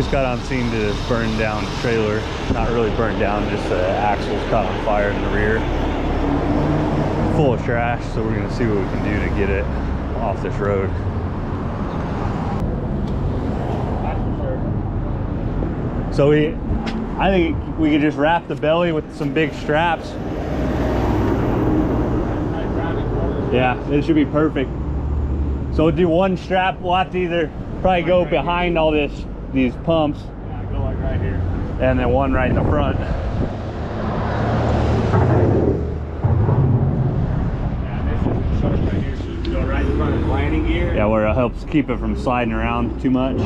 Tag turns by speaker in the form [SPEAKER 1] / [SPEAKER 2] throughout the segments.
[SPEAKER 1] just got on scene to this burned down trailer. Not really burned down, just the axles caught on fire in the rear. Full of trash, so we're gonna see what we can do to get it off this road. So we, I think we could just wrap the belly with some big straps. Yeah, it should be perfect. So we'll do one strap. We'll have to either probably go behind all this, these pumps,
[SPEAKER 2] Yeah, go like right here.
[SPEAKER 1] and then one right in the front.
[SPEAKER 2] Yeah,
[SPEAKER 1] where it helps keep it from sliding around too much.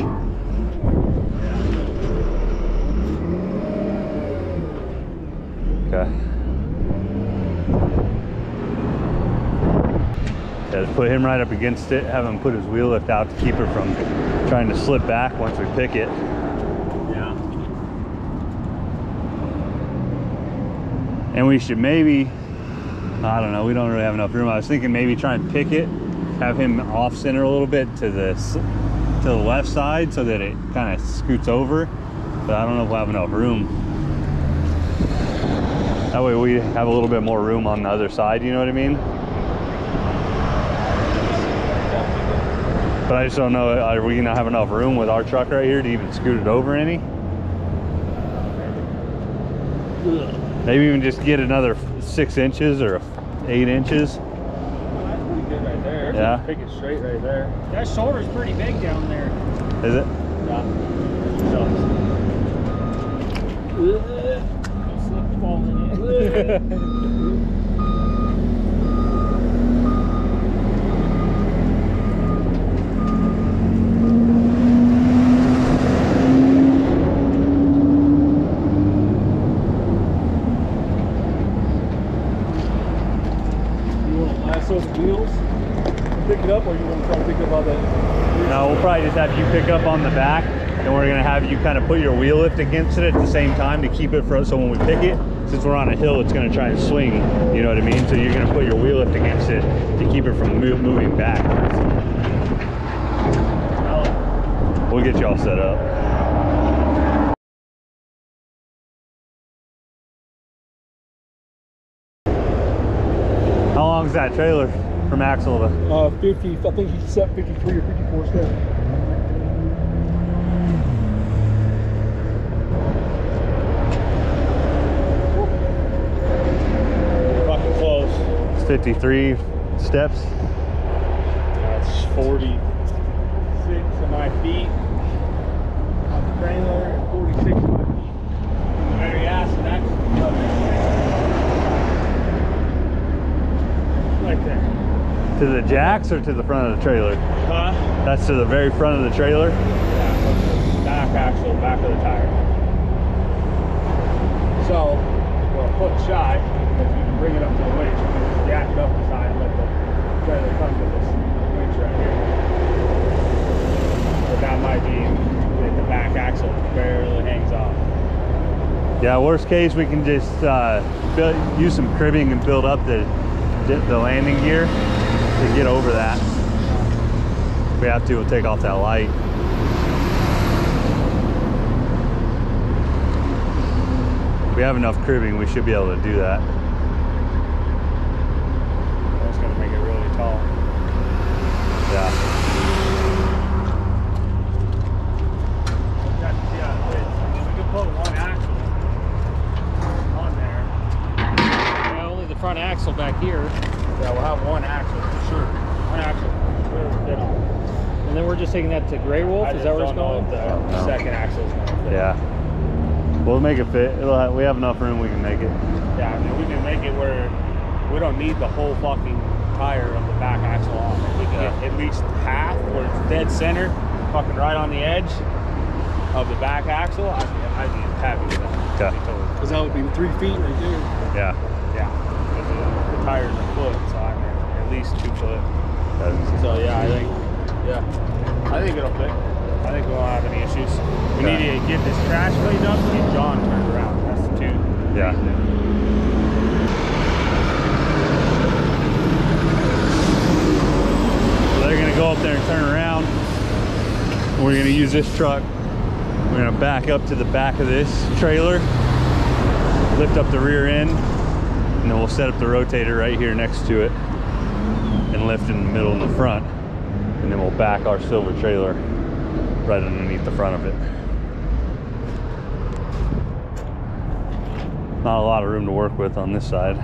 [SPEAKER 1] Okay. Yeah, put him right up against it, have him put his wheel lift out to keep it from trying to slip back once we pick it.
[SPEAKER 2] Yeah.
[SPEAKER 1] And we should maybe, I don't know, we don't really have enough room. I was thinking maybe try and pick it, have him off center a little bit to the, to the left side so that it kind of scoots over. But I don't know if we'll have enough room. That way we have a little bit more room on the other side, you know what I mean? But I just don't know, are we gonna have enough room with our truck right here to even scoot it over any? Maybe even just get another six inches or eight inches.
[SPEAKER 2] Well, that's pretty good right there.
[SPEAKER 1] Yeah.
[SPEAKER 2] Pick it straight right there. That shoulder's pretty big down there.
[SPEAKER 1] Is it?
[SPEAKER 2] Yeah. So. slip fall in it.
[SPEAKER 3] You want to lasso the wheels, pick it up, or you want to try to pick up the?
[SPEAKER 1] No, we'll probably just have you pick up on the back and we're gonna have you kind of put your wheel lift against it at the same time to keep it from, so when we pick it, since we're on a hill, it's gonna try and swing, you know what I mean? So you're gonna put your wheel lift against it to keep it from mo- moving back. We'll get you all set up. How long is that trailer from axle to?
[SPEAKER 3] Uh, 50, I think he set 53 or 54 steps.
[SPEAKER 2] Fucking close.
[SPEAKER 1] It's 53 steps.
[SPEAKER 2] That's 46 of my feet. On the trailer, and 46 of my feet. Very acid, that's right there.
[SPEAKER 1] To the jacks or to the front of the trailer?
[SPEAKER 2] Huh?
[SPEAKER 1] That's to the very front of the trailer.
[SPEAKER 2] Yeah, back axle, back of the tire. So, we're a foot shy, if you can bring it up to the winch, you can just jack it up the side and let the trailer come to this winch right here. But that might be that the back axle barely hangs off.
[SPEAKER 1] Yeah, worst case, we can just uh, build, use some cribbing and build up the, the landing gear to get over that. If we have to, we'll take off that light. If we have enough cribbing, we should be able to do that.
[SPEAKER 2] That's gonna make it really tall.
[SPEAKER 1] Yeah.
[SPEAKER 2] We could put one axle on there.
[SPEAKER 4] Yeah, only the front axle back here.
[SPEAKER 2] Yeah, we'll have one axle for sure. One axle for sure fit on.
[SPEAKER 4] And then we're just taking that to Grey Wolf. Is that where it's
[SPEAKER 2] don't
[SPEAKER 4] going?
[SPEAKER 2] if the second axle is gonna fit.
[SPEAKER 1] Yeah. We'll make it fit. It'll have, we have enough room, we can make it.
[SPEAKER 2] Yeah, I mean, we can make it where we don't need the whole fucking tire of the back axle on. If we can
[SPEAKER 1] Yeah.
[SPEAKER 2] get at least half where it's dead center, fucking right on the edge of the back axle, I'd be, I'd be happy with that.
[SPEAKER 1] Okay.
[SPEAKER 2] I'd be totally-
[SPEAKER 3] Because that would be three feet right there.
[SPEAKER 1] Yeah.
[SPEAKER 2] Yeah. The, the tire's a foot, so I mean, at least two foot. So yeah, I think, yeah, I think it'll fit. I think we won't have any issues. We
[SPEAKER 1] Okay.
[SPEAKER 2] need to get this trash cleaned up and get John turned around. That's the two.
[SPEAKER 1] Yeah. So they're gonna go up there and turn around. We're gonna use this truck. We're gonna gonna back up to the back of this trailer, lift up the rear end, and then we'll set up the rotator right here next to it and lift in the middle in the front. And then we'll back our silver trailer right underneath the front of it. Not a lot of room to work with on this side.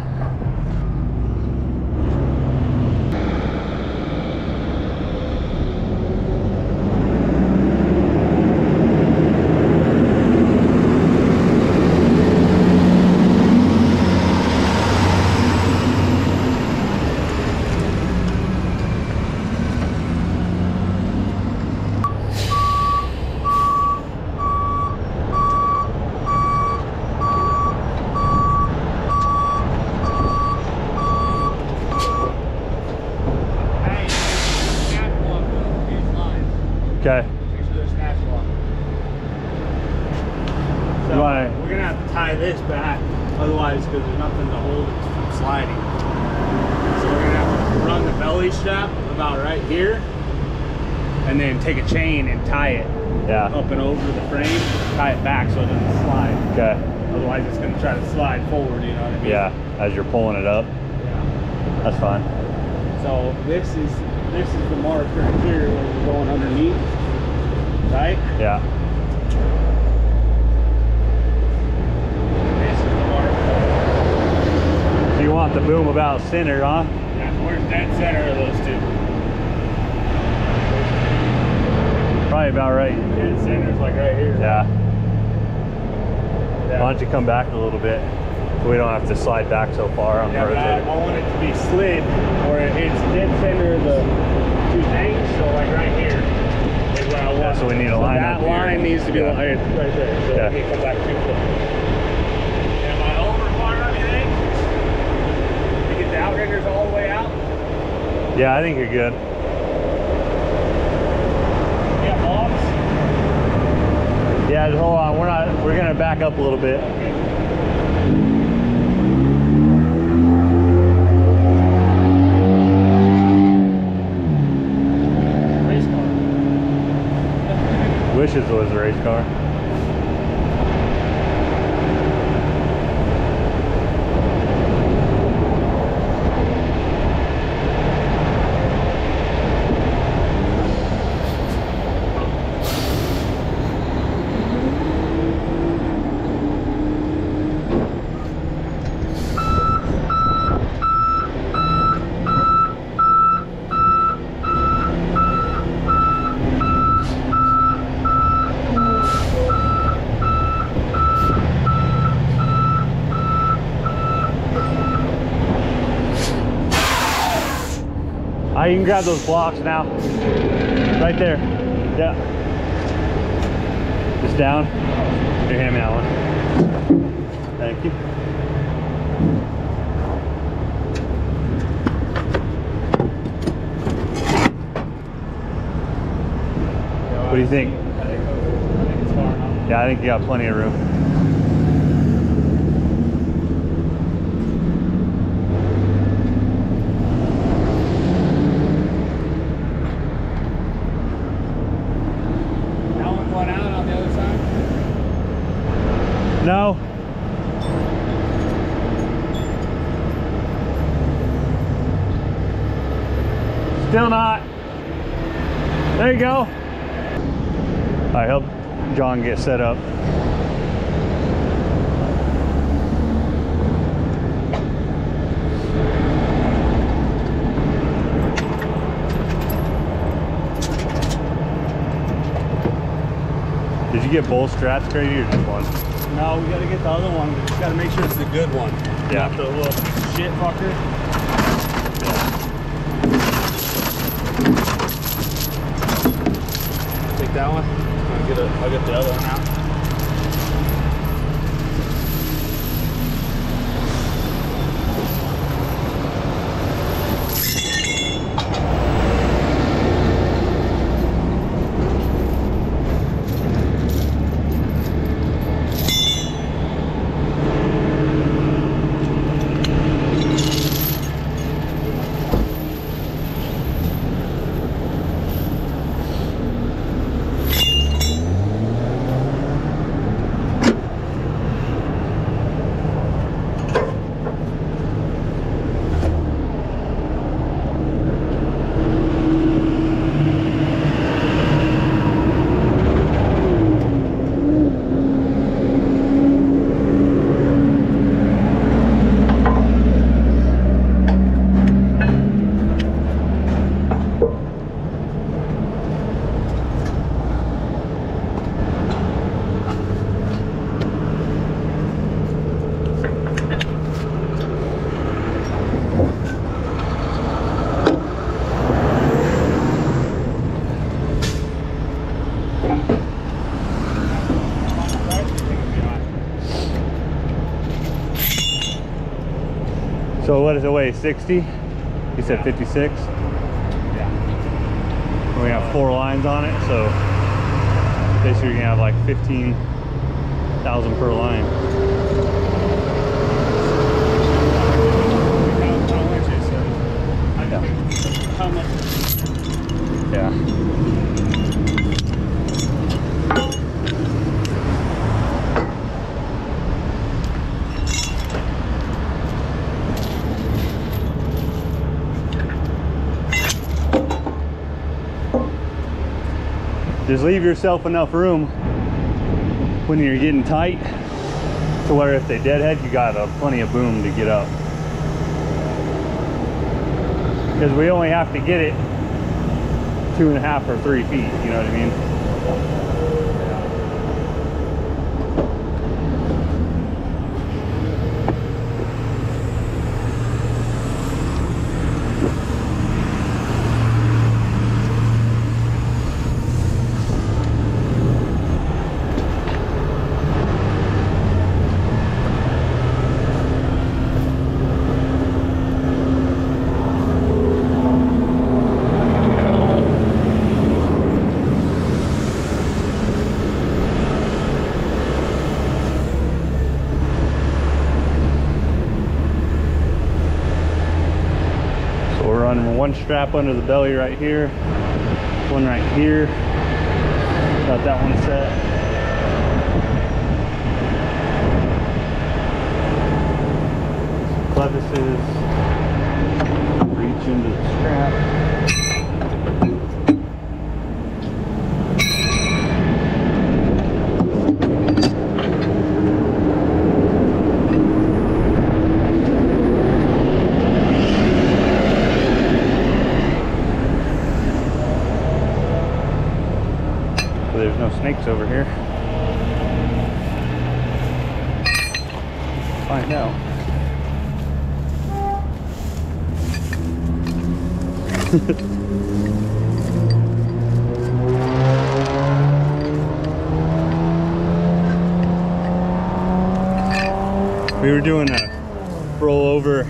[SPEAKER 2] Hey, snatch block though, these lines.
[SPEAKER 1] Okay.
[SPEAKER 2] Make sure they're snatch block. So
[SPEAKER 1] Right.
[SPEAKER 2] we're gonna have to tie this back, otherwise, because there's nothing to hold it from sliding. So we're gonna have to run the belly strap about right here, and then take a chain and tie it
[SPEAKER 1] Yeah.
[SPEAKER 2] up and over the frame, tie it back so it doesn't slide.
[SPEAKER 1] Okay.
[SPEAKER 2] Otherwise, it's gonna try to slide forward. You know what I mean?
[SPEAKER 1] Yeah. As you're pulling it up.
[SPEAKER 2] Yeah.
[SPEAKER 1] That's fine.
[SPEAKER 2] So this is this is the marker here where we're going underneath, right?
[SPEAKER 1] Yeah.
[SPEAKER 2] This is the marker.
[SPEAKER 1] So you want the boom about center, huh?
[SPEAKER 2] Yeah, where's dead center of those two?
[SPEAKER 1] Probably about right.
[SPEAKER 2] Dead center's like right here.
[SPEAKER 1] Yeah.
[SPEAKER 2] Yeah.
[SPEAKER 1] Why don't you come back a little bit so we don't have to slide back so far on
[SPEAKER 2] Yeah,
[SPEAKER 1] the
[SPEAKER 2] but I,
[SPEAKER 1] rotator.
[SPEAKER 2] I want it to be slid where it's dead center of the two things. So like right here is where I want.
[SPEAKER 1] Yeah, so we need a
[SPEAKER 2] So
[SPEAKER 1] line
[SPEAKER 2] That
[SPEAKER 1] here.
[SPEAKER 2] line needs to be
[SPEAKER 1] Yeah.
[SPEAKER 2] right, right there. So
[SPEAKER 1] Yeah.
[SPEAKER 2] let me come back two foot. Am I over far enough, you think? To get the outriggers all the way out?
[SPEAKER 1] Yeah, I think you're good.
[SPEAKER 2] Yeah, logs.
[SPEAKER 1] Yeah, hold on. We're not. We're gonna back up a little bit.
[SPEAKER 2] Race car.
[SPEAKER 1] Wishes it was a race car. You can grab those blocks now. Right there. Yeah. Just down. Here, hand me that one. Thank you. What do you think? Yeah, I think you got plenty of room.
[SPEAKER 2] That one going out on the other side?
[SPEAKER 1] No. Still not. There you go. I help John get set up. Did you get both straps, Grady, or just one?
[SPEAKER 2] No, we gotta get the other one. We just gotta make sure it's the good one.
[SPEAKER 1] Yeah.
[SPEAKER 2] Not the little shit fucker. Take that one. Get, a, I'll get the other one out.
[SPEAKER 1] So what does it weigh? 60? You said 56?
[SPEAKER 2] Yeah.
[SPEAKER 1] We have four lines on it, so basically you're gonna have like 15,000 per line.
[SPEAKER 2] How, how much is it? I
[SPEAKER 1] Yeah.
[SPEAKER 2] How much?
[SPEAKER 1] Yeah. Just leave yourself enough room when you're getting tight to where if they deadhead, you got uh, plenty of boom to get up. Because we only have to get it two and a half or three feet, you know what I mean? So we're running one strap under the belly right here, one right here. Got that one set. Clevises. Reach into the strap. So there's no snakes over here. Find out. we were doing a rollover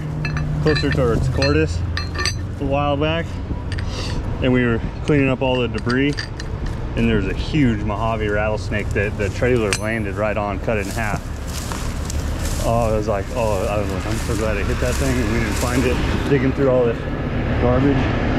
[SPEAKER 1] closer towards Cordes a while back and we were cleaning up all the debris and there's a huge Mojave rattlesnake that the trailer landed right on, cut it in half. Oh, I was like, oh, I was like, I'm so glad I hit that thing and we didn't find it digging through all this garbage.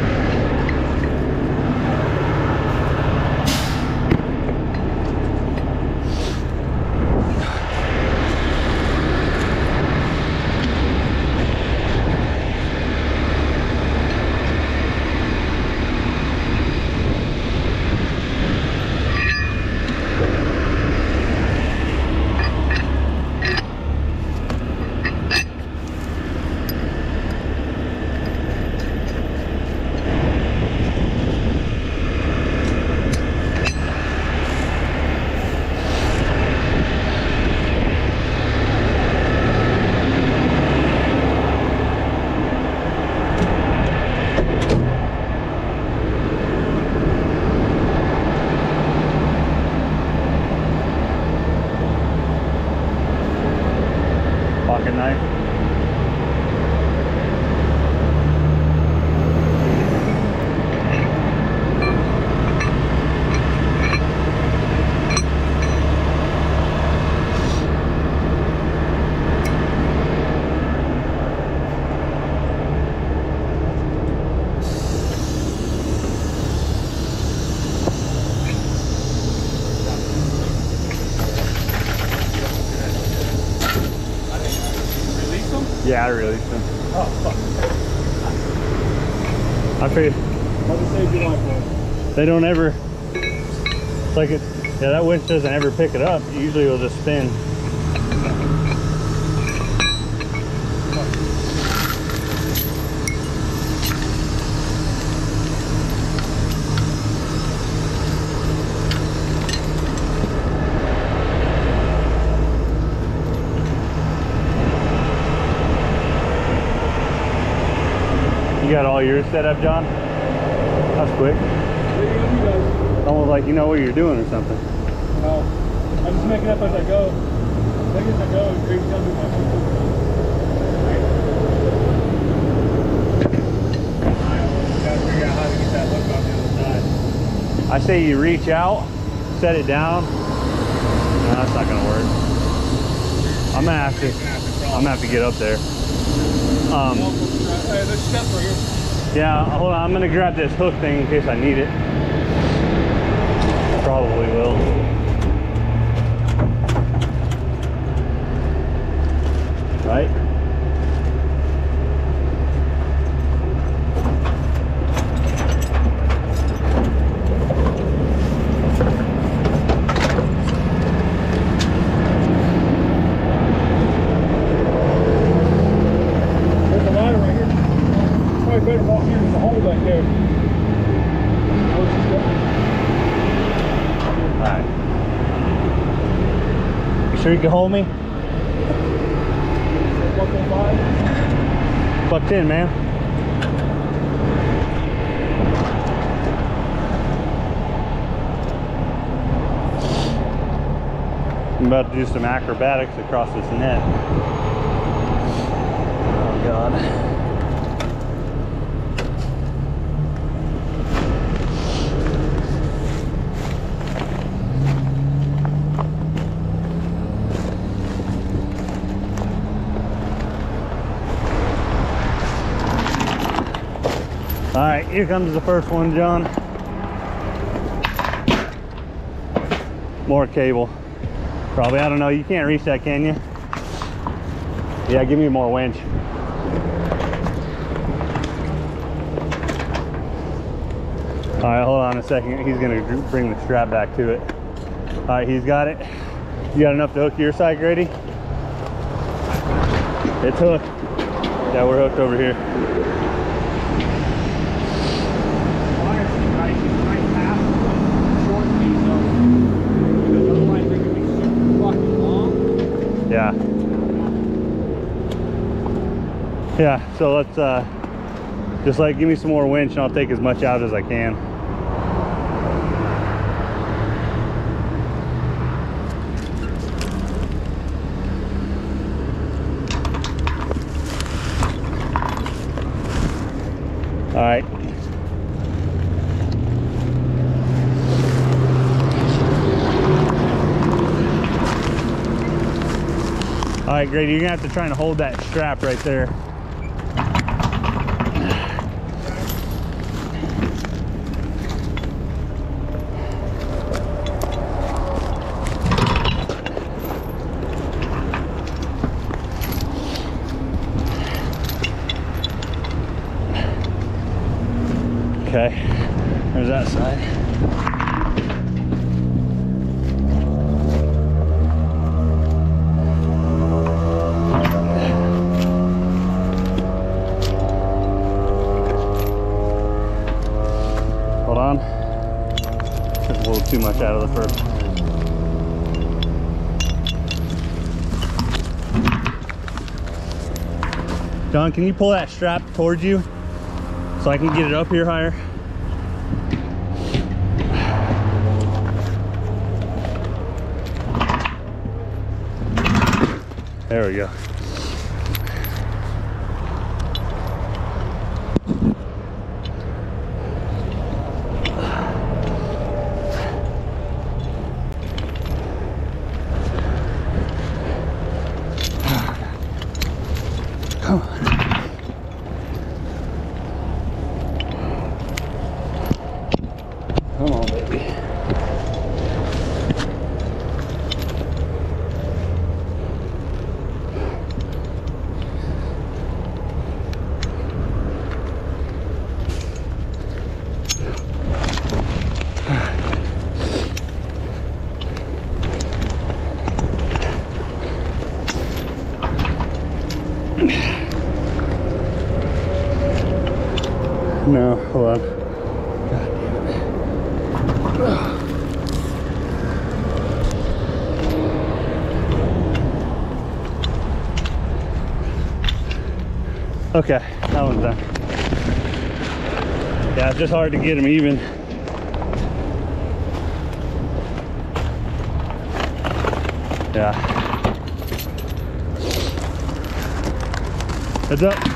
[SPEAKER 1] They don't ever, it's like it, yeah, that winch doesn't ever pick it up. Usually it'll just spin. You got all yours set up, John? That's quick like you know what you're doing or something.
[SPEAKER 3] No, I just make it up as I go. Make it as I go and drink.
[SPEAKER 1] I say you reach out, set it down. No, that's not gonna work. I'm gonna have to. I'm gonna have to get up there. Um, yeah, hold on. I'm gonna grab this hook thing in case I need it. Probably will. Right?
[SPEAKER 3] There's a ladder right here. It's probably better walk here. There's a hole back there. Where's the step?
[SPEAKER 1] Alright. You hold me?
[SPEAKER 3] 1.5.
[SPEAKER 1] Buck 10, man. I'm about to do some acrobatics across this net. Oh god. Here comes the first one, John. More cable. Probably, I don't know, you can't reach that, can you? Yeah, give me more winch. All right, hold on a second. He's gonna bring the strap back to it. All right, he's got it. You got enough to hook your side, Grady? It's hooked. Yeah, we're hooked over here. Yeah, so let's uh just like give me some more winch and I'll take as much out as I can. All right. All right, Grady, you're gonna have to try and hold that strap right there. Okay, there's that side. Hold on. Took a little too much out of the first. John, can you pull that strap towards you so I can get it up here higher? There we go. Okay, that one's done. Yeah, it's just hard to get them even. Yeah. Heads up.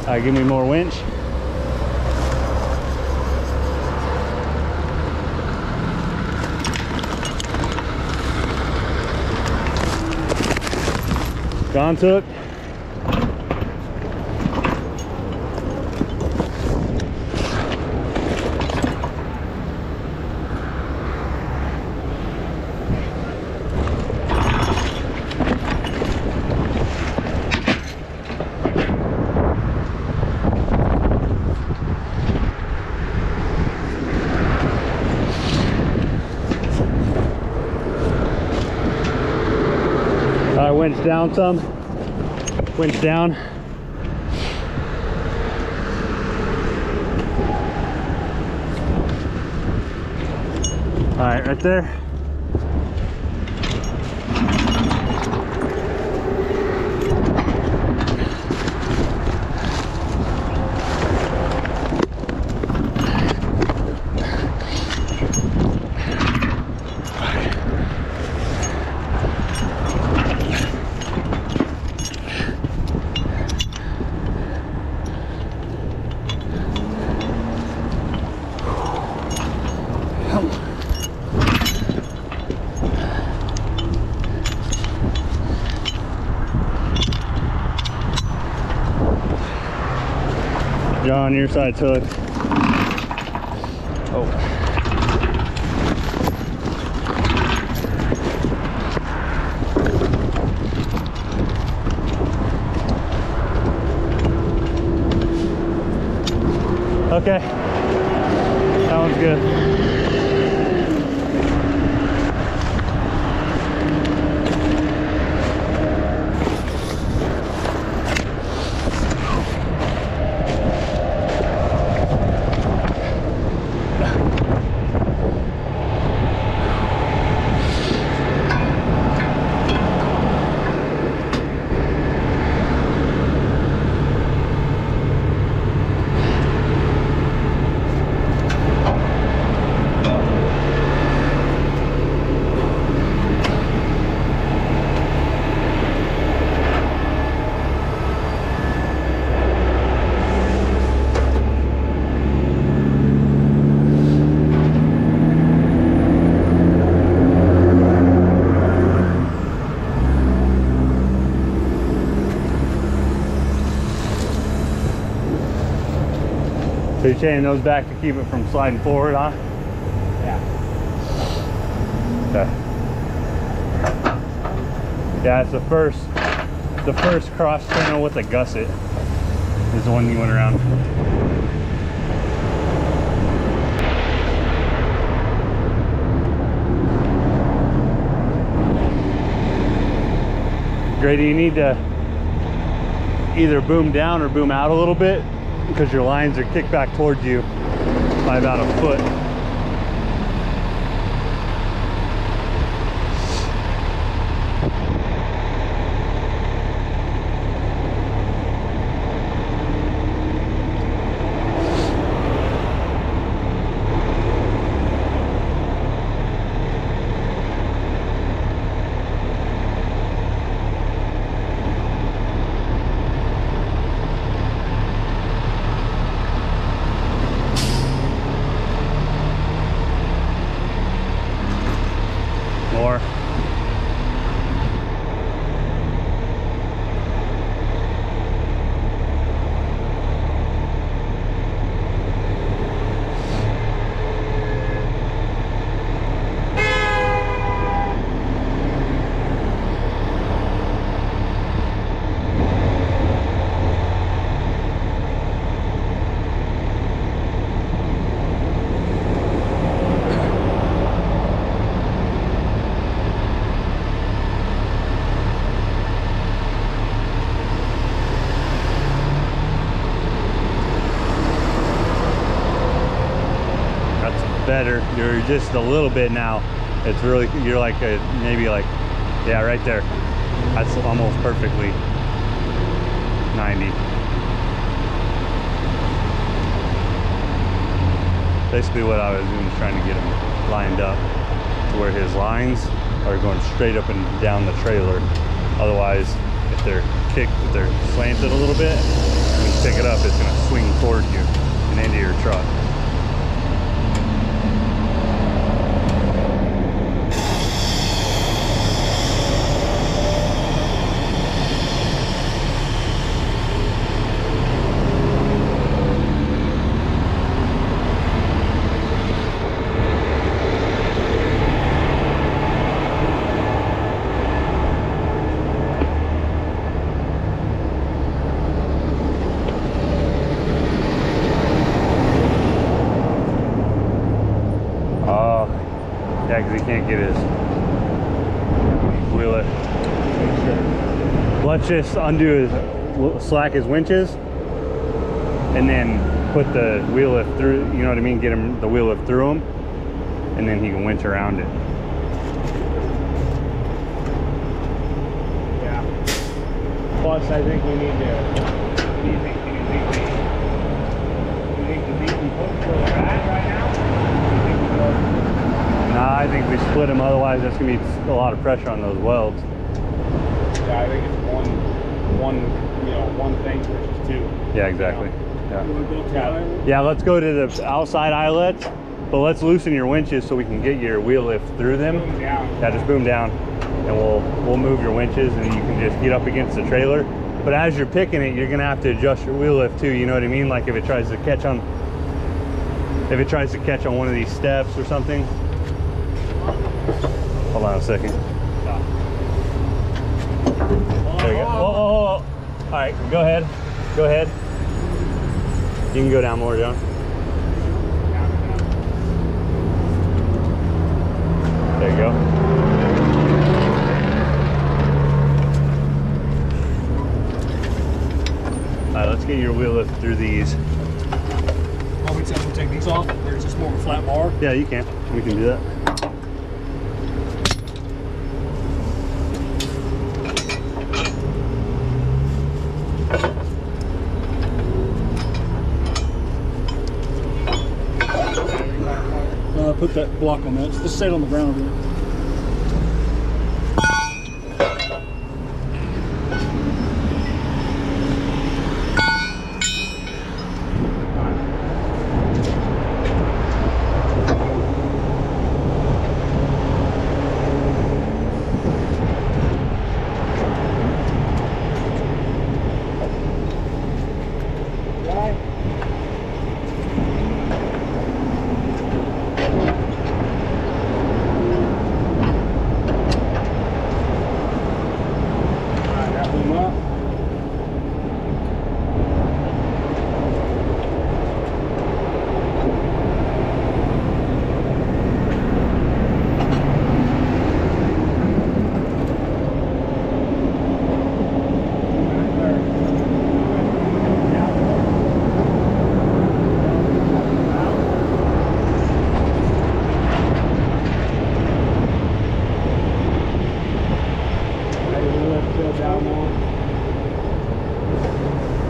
[SPEAKER 1] All right, give me more winch. Gone took. Down some. Winch down. All right, right there. John, your side's hooked. Oh. Okay. That one's good. So you're chaining those back to keep it from sliding forward, huh?
[SPEAKER 2] Yeah.
[SPEAKER 1] Okay. Yeah, it's the first, the first cross channel with a gusset is the one you went around. Grady, you need to either boom down or boom out a little bit because your lines are kicked back towards you by about a foot. More. That's better. Just a little bit now. It's really, you're like a, maybe like, yeah, right there. That's almost perfectly 90. Basically what I was doing is trying to get him lined up to where his lines are going straight up and down the trailer. Otherwise, if they're kicked, if they're slanted a little bit, when you pick it up, it's gonna swing toward you and into your truck. because he can't get his wheel lift. Let's just undo his slack his winches and then put the wheel lift through. You know what I mean? Get him the wheel lift through him, and then he can winch around it.
[SPEAKER 2] Yeah. Plus, I think we need to. You think? You think we? Do you think the decomposed where they're right now? Do you think we go?
[SPEAKER 1] Nah, I think we split them. Otherwise, that's gonna be a lot of pressure on those welds.
[SPEAKER 2] Yeah, I think it's one, you know, one thing versus two.
[SPEAKER 1] Yeah, exactly. Yeah.
[SPEAKER 3] You wanna go to the
[SPEAKER 2] Yeah.
[SPEAKER 1] Yeah, let's go to the outside eyelets, but let's loosen your winches so we can get your wheel lift through them.
[SPEAKER 2] Boom down.
[SPEAKER 1] Yeah, just boom down, and we'll we'll move your winches, and you can just get up against the trailer. But as you're picking it, you're gonna have to adjust your wheel lift too. You know what I mean? Like if it tries to catch on, if it tries to catch on one of these steps or something. Hold on a second. There you go. Oh. All right, go ahead. Go ahead. You can go down more, John. There you go. All right, let's get your wheel lift through these.
[SPEAKER 3] To actually take these off? Or is this more of a flat bar?
[SPEAKER 1] Yeah, you can. We can do that.
[SPEAKER 3] Put that block on that. Just set it on the ground over there.
[SPEAKER 2] Alright, that boom up. Maybe we'll let it chill down more.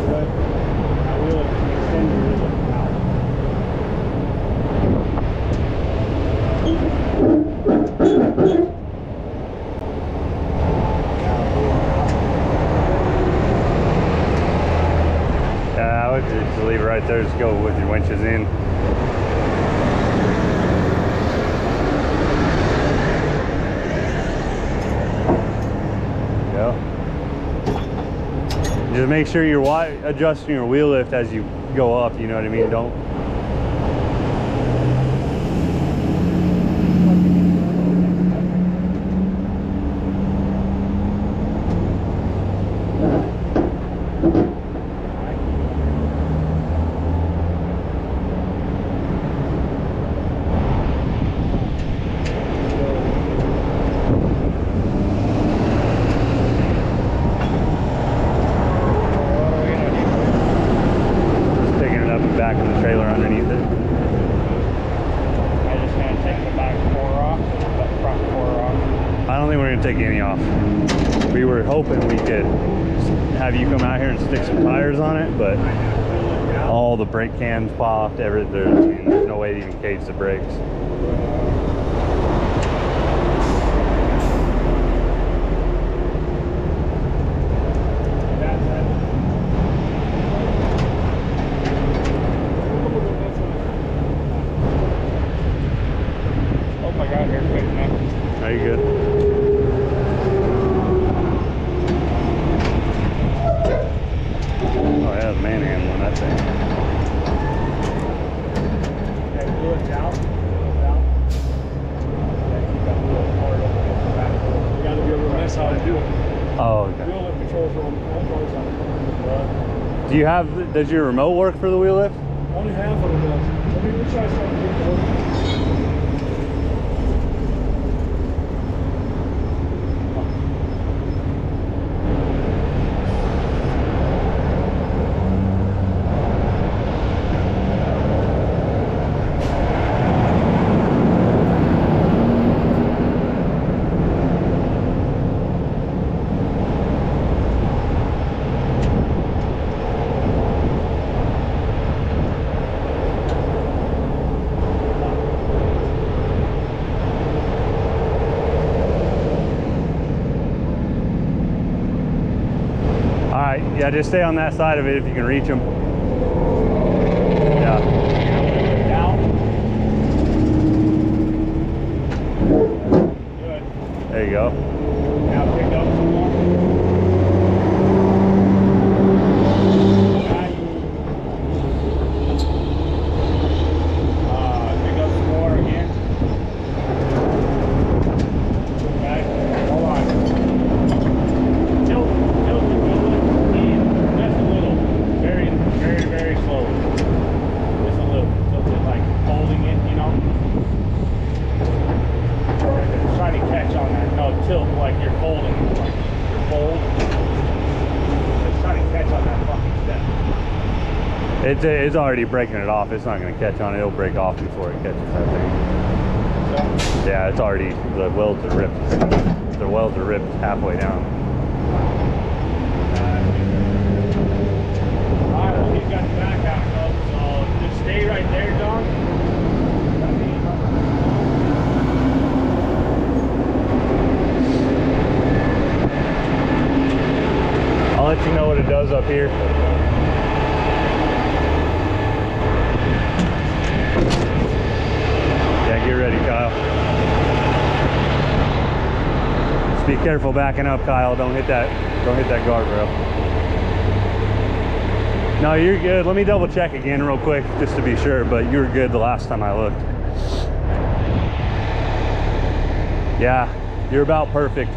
[SPEAKER 2] But I will extend the wheel lift out.
[SPEAKER 1] Yeah, I would just leave it right there. Just go with your winches in. Go. Just make sure you're adjusting your wheel lift as you go up. You know what I mean? Don't. Just picking it up and backing the trailer underneath it.
[SPEAKER 2] I just kind of take the back quarter off, the front quarter off.
[SPEAKER 1] I don't think we're gonna take any off. We were hoping we could have you come out here and stick some tires on it, but all the brake cans popped. Every there, I mean, there's no way to even cage the brakes.
[SPEAKER 2] Oh my god, here, quick enough.
[SPEAKER 1] Are you good? Oh yeah, the manhandling that thing.
[SPEAKER 2] Okay, wheel it down. Wheel it down. Okay, keep that wheel hard up against the back wheel.
[SPEAKER 3] You gotta be able to, that's how I do it.
[SPEAKER 1] Oh, okay.
[SPEAKER 3] Wheel lift controls are on all cars out
[SPEAKER 1] Do you have? Does your remote work for the wheel lift?
[SPEAKER 3] Only half of them does. Let me, try something.
[SPEAKER 1] Yeah, just stay on that side of it if you can reach them. Yeah.
[SPEAKER 2] Down. Good.
[SPEAKER 1] There you go.
[SPEAKER 2] Now pick up some more. Now you, uh, pick up some more again. Okay, hold on. Tilt, tilt the wheel in just a little, very, very, very slowly. Just a little, tilt it like holding it, you know. Try to catch on that. No, tilt like you're folding. Like you're fold. Just try to catch on that fucking step.
[SPEAKER 1] It's, it's already breaking it off. It's not going to catch on it. It'll break off before it catches that thing.
[SPEAKER 2] So,
[SPEAKER 1] Yeah, it's already, the welds are ripped. The welds are ripped halfway down.
[SPEAKER 2] Alright, well, he's got the back out. So just stay right there, John.
[SPEAKER 1] I'll let you know what it does up here. Yeah, get ready, Kyle. Just be careful backing up, Kyle. Don't hit that. Don't hit that guardrail. No, you're good. Let me double check again real quick just to be sure, but you were good the last time I looked. Yeah, you're about perfect.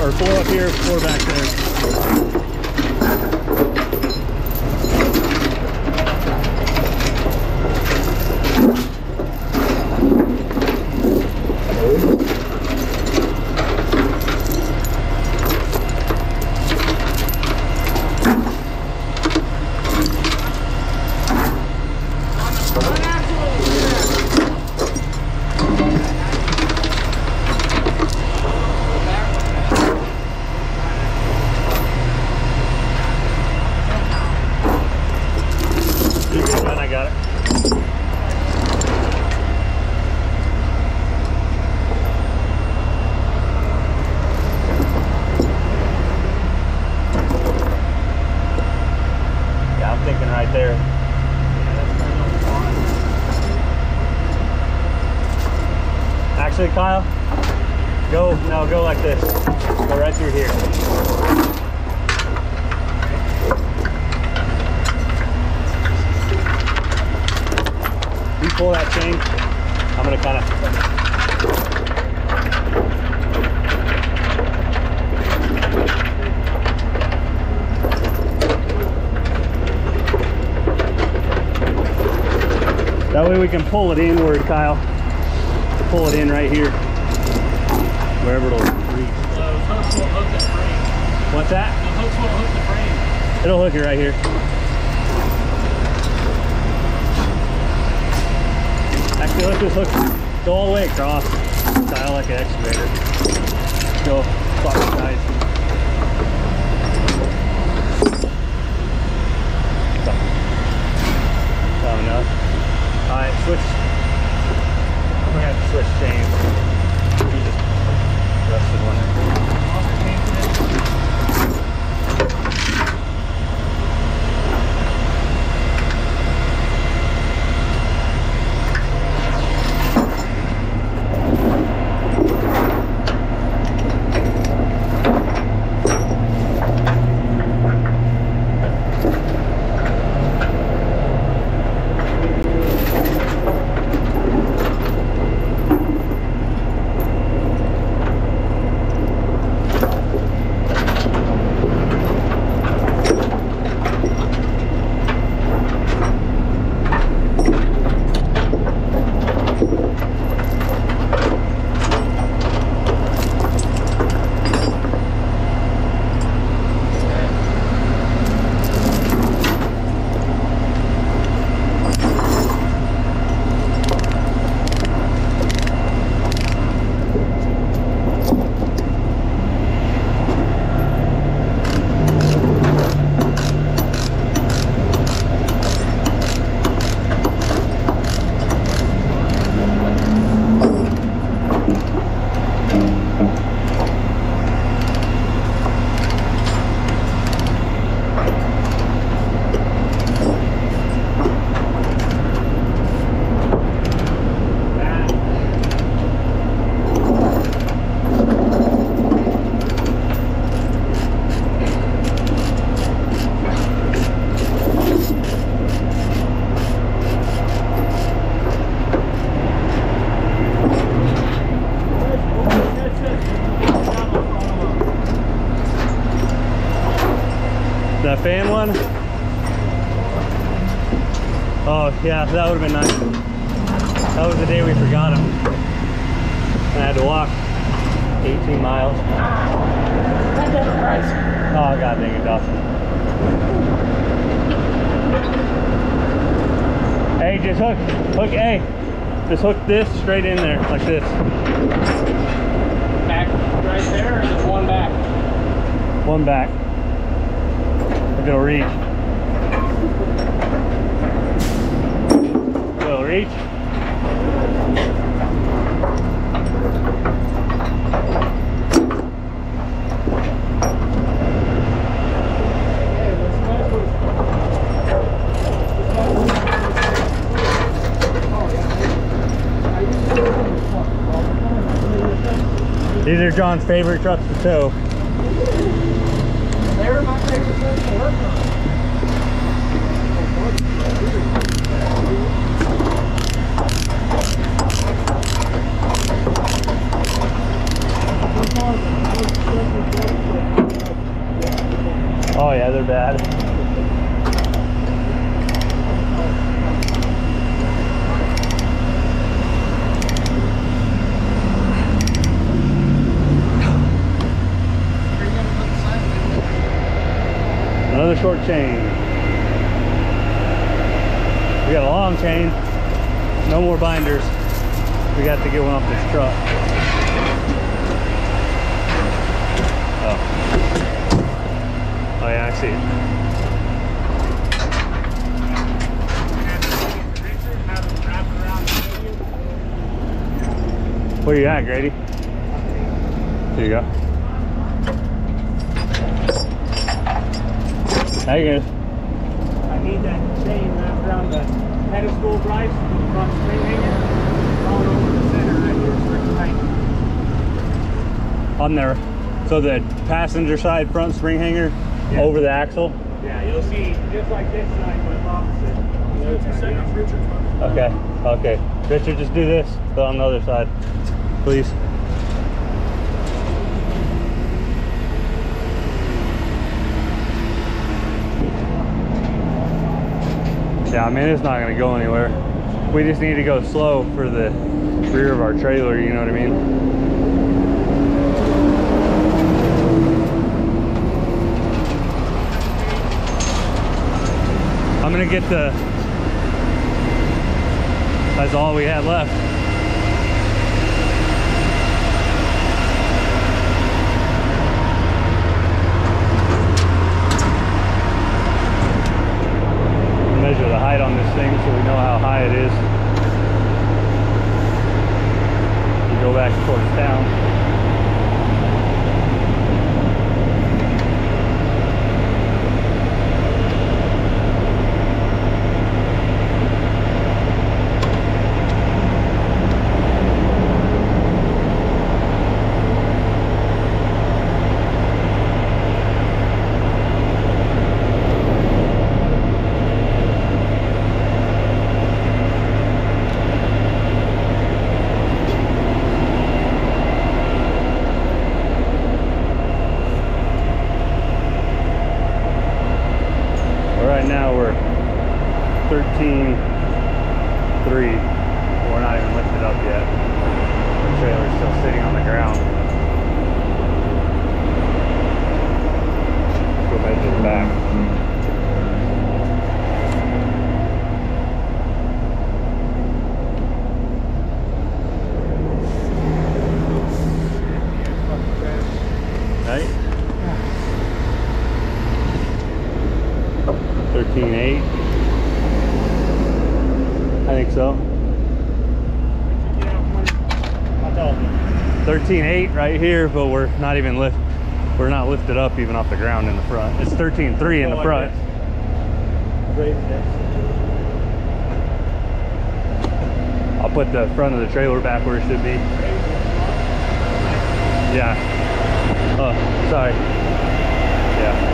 [SPEAKER 1] Or four up here, four back there. You good, man? I got it. Yeah, I'm thinking right there. Actually, Kyle, go, no, go like this. Go right through here. You pull that chain, I'm gonna kind of. That way we can pull it inward, Kyle. Pull it in right here. Wherever it'll reach.
[SPEAKER 4] The hooks will hook the frame.
[SPEAKER 1] What's that?
[SPEAKER 4] The hooks will hook the frame.
[SPEAKER 1] It'll hook it right here. Actually, let's just hook, go all the way across, yeah, that would have been nice. That was the day we forgot him. I had to walk 18 miles. Oh god dang it, Dawson. Hey, just hook, hook, hey, just hook this straight in there, like this.
[SPEAKER 4] Back right there, or just one back?
[SPEAKER 1] One back. If it'll reach. It'll. These are John's favorite trucks to tow.
[SPEAKER 4] They're my favorite thing to work on.
[SPEAKER 1] Oh, they're bad. Another short chain. We got a long chain. No more binders. We got to get one off this truck. Oh. Yeah, I see it. Where you at, Grady? Here you go. How you?
[SPEAKER 2] I need that chain wrapped around the pedestal brace, the front spring hanger, going over the center right here, so it's tight.
[SPEAKER 1] On there. So the passenger side front spring hanger
[SPEAKER 2] Yeah.
[SPEAKER 1] over the axle.
[SPEAKER 2] Yeah, you'll see just like this side, but opposite.
[SPEAKER 3] Two seconds, Richard.
[SPEAKER 1] Okay. Okay. Richard, just do this. but on the other side, please. Yeah, I mean it's not gonna go anywhere. We just need to go slow for the rear of our trailer. You know what I mean? Gonna get the. That's all we had left. Measure the height on this thing so we know how high it is. We go back towards town. Well, Right now we're 13 3. We're not even lifted up yet. The trailer's still sitting on the ground. Let's go measure the back. Right? 13.8. I think so.
[SPEAKER 2] I told you.
[SPEAKER 1] 13.8 right here, but we're not even lift. We're not lifted up even off the ground in the front. It's 13.3 in the front. I'll put the front of the trailer back where it should be. Yeah. Oh, sorry. Yeah.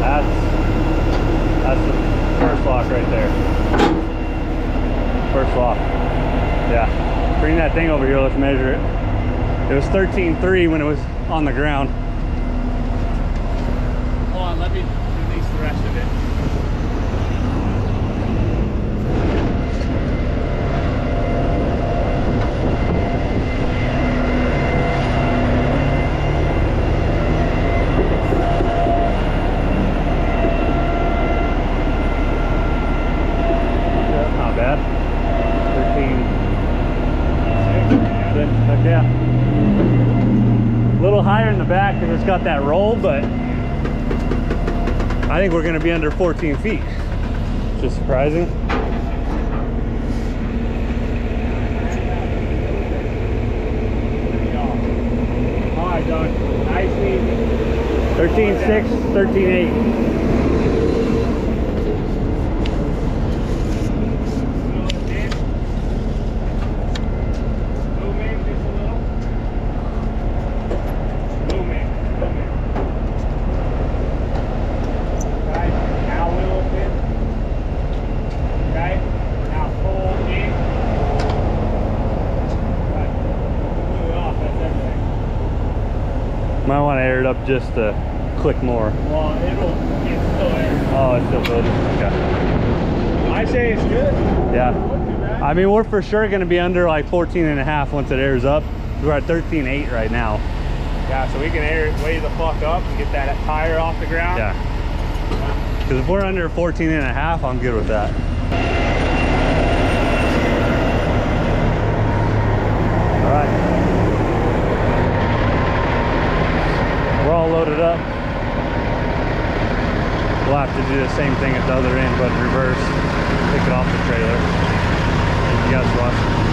[SPEAKER 1] That's that's the first lock right there. First lock. Yeah. Bring that thing over here, let's measure it. It was 13.3 when it was on the ground.
[SPEAKER 2] Hold on, let me release the rest of it.
[SPEAKER 1] Yeah, not bad. 13. Six, heck yeah. A little higher in the back because it's got that roll, but I think we're going to be under 14 feet. Which is surprising.
[SPEAKER 2] All right, Doug. Nice and
[SPEAKER 1] 13.6, 13.8. up just to click more.
[SPEAKER 2] Well, it'll, it's still there.
[SPEAKER 1] Oh, it's still building. Okay.
[SPEAKER 2] I say it's good.
[SPEAKER 1] Yeah.
[SPEAKER 2] Wasn't too bad.
[SPEAKER 1] I mean, we're for sure going to be under like 14 and a half once it airs up. We're at 13.8 right now.
[SPEAKER 2] Yeah, so we can air it way the fuck up and get that tire off the ground.
[SPEAKER 1] Yeah. Because if we're under 14 and a half, I'm good with that. All right. We're all loaded up. We'll have to do the same thing at the other end, but reverse. Pick it off the trailer. Thank you guys for.